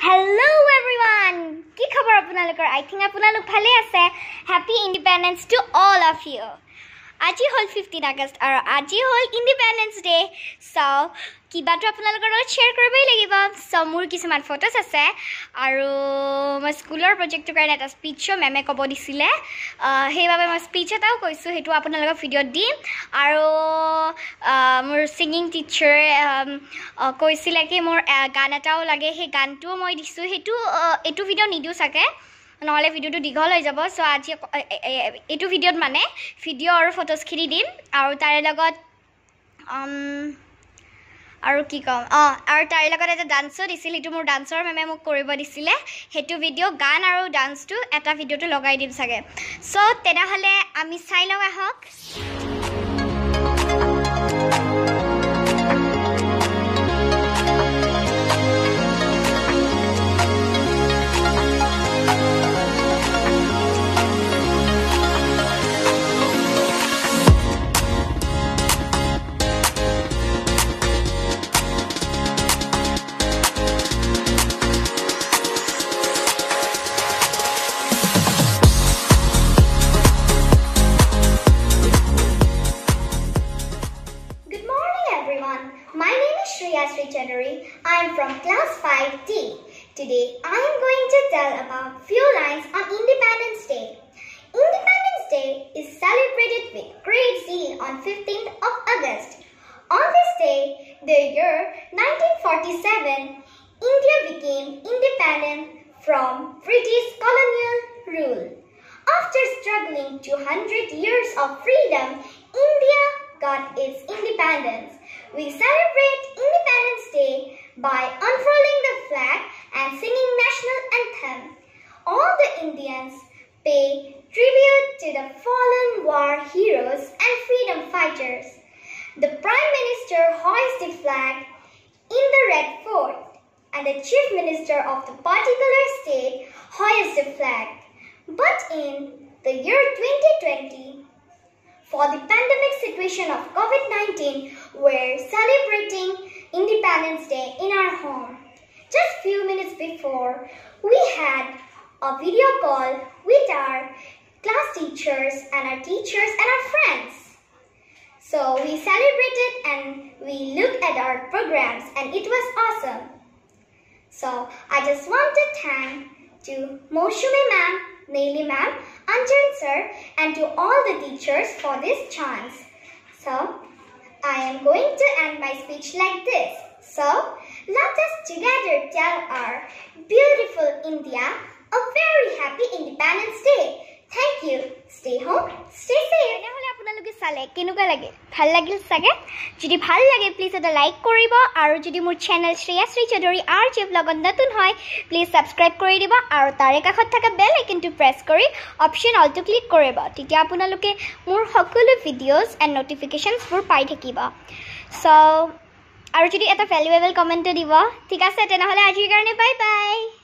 Hello' everyone কি খবৰ আপোনালোকৰ আই থিংক আপোনালোক ভালে আছে happy independence to all of you আজি হ'ল ফিফটিন আগষ্ট আৰু আজি হ'ল ইণ্ডিপেণ্ডেঞ্চ ডে চ' কিবাটো আপোনালোকৰ লগত শ্বেয়াৰ কৰিবই লাগিব। চ' মোৰ কিছুমান ফটোজ আছে আৰু মই স্কুলৰ প্ৰজেক্টটোৰ কাৰণে এটা স্পীচো মেমে ক'ব দিছিলে। সেইবাবে মই স্পীচ এটাও কৈছোঁ সেইটো আপোনালোকক ভিডিঅ'ত দিম। আৰু মোৰ ছিংগিং টিচাৰে কৈছিলে কি মোৰ গান এটাও লাগে সেই গানটোও মই দিছোঁ। সেইটো এইটো ভিডিঅ' নিদিওঁ চাগে। নহ'লে ভিডিঅ'টো দীঘল হৈ যাব। চ' আজি এইটো ভিডিঅ'ত মানে ভিডিঅ' আৰু ফটোজখিনি দিম আৰু তাৰে লগত আৰু কি ক'ম? অঁ আৰু তাৰে লগত এটা ডান্সো দিছিল সেইটো মোৰ ডান্সৰ মেমে মোক কৰিব দিছিলে। সেইটো ভিডিঅ' গান আৰু ডান্সটো এটা ভিডিঅ'টো লগাই দিম চাগে। চ' তেনেহ'লে আমি চাই লওঁ আহক। My name is Shreyashree Choudhury. I am from class 5D. Today I am going to tell about few lines on Independence Day. Independence Day is celebrated with great zeal on 15th of August. On this day, the year 1947, India became independent from British colonial rule. After struggling 200 years of freedom, India got its independence. We celebrate Independence Day by unfurling the flag and singing national anthem. All the Indians pay tribute to the fallen war heroes and freedom fighters. The Prime Minister hoists the flag in the Red Fort and the Chief Minister of the particular state hoists the flag. But in the year 2020, for the pandemic situation of COVID-19, we're celebrating Independence Day in our home. Just few minutes before, we had a video call with our class teachers and our teachers and our friends. So we celebrated and we looked at our programs and it was awesome. So I just want to thank to Moshumi ma'am, Naili ma'am, Anjan sir and to all the teachers for this chance. So I am going to end my speech like this. So let us together tell our beautiful India a very happy Independence Day. Thank you. Stay home, stay safe. আপোনালোকে চালে কেনেকুৱা লাগে? ভাল লাগিল চাগে? যদি ভাল লাগে প্লিজ এটা লাইক কৰিব আৰু যদি মোৰ চেনেল শ্ৰেয়া শ্ৰী চৌধুৰী আৰ জেভ লগত নতুন হয় প্লিজ ছাবস্ক্ৰাইব কৰি দিব আৰু তাৰে কাষত থকা বেল আইকনটো প্ৰেছ কৰি অপশ্যন অলটো ক্লিক কৰিব। তেতিয়া আপোনালোকে মোৰ সকলো ভিডিঅ'জ এণ্ড নটিফিকেশ্যনছবোৰ পাই থাকিব। চ' আৰু যদি এটা ভেলুৱেবল কমেণ্টো দিব ঠিক আছে তেনেহ'লে আজিৰ কাৰণে বাই বাই